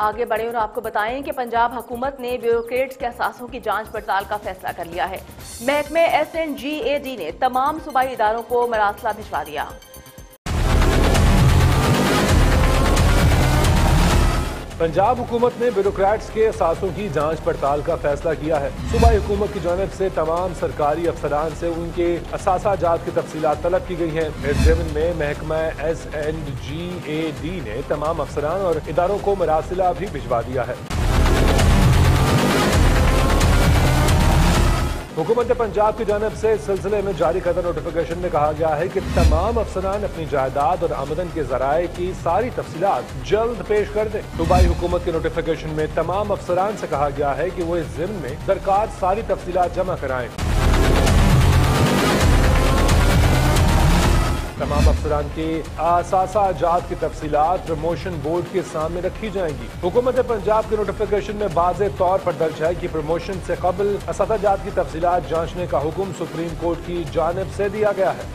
आगे बढ़े और आपको बताएँ कि पंजाब हुकूमत ने ब्यूरोक्रेट्स के असासों की जाँच पड़ताल का फैसला कर लिया है। महकमे S and G A D ने तमाम सूबाई इदारों को मरासला भिजवा दिया। पंजाब हुकूमत ने ब्यूरोक्रेट्स के असासों की जाँच पड़ताल का फैसला किया है। सुबह हुकूमत की जानब से तमाम सरकारी अफसरान से उनके असासा जात की तफसी तलब की गई है। इस जमन में महकमा S and G A D ने तमाम अफसरान और इदारों को मरासिला भी भिजवा दिया है। हुकूमत पंजाब की जानब से इस सिलसिले में जारी करदा नोटिफिकेशन में कहा गया है कि तमाम अफसरान अपनी जायदाद और आमदन के जराये की सारी तफसीत जल्द पेश कर दें। दुबई हुकूमत के नोटिफिकेशन में तमाम अफसरान से कहा गया है कि वो इस जिम में दरकार सारी तफसीत जमा कराएँ। तमाम अफसरान के असासा जात की तफसीत प्रमोशन बोर्ड के सामने रखी जाएँगी। हुकूमत पंजाब के नोटिफिकेशन में वाज तौर पर दर्ज है की प्रमोशन ऐसी कबल असाजात जात की तफसीत जाँचने का हुक्म सुप्रीम कोर्ट की जानब ऐसी दिया गया है।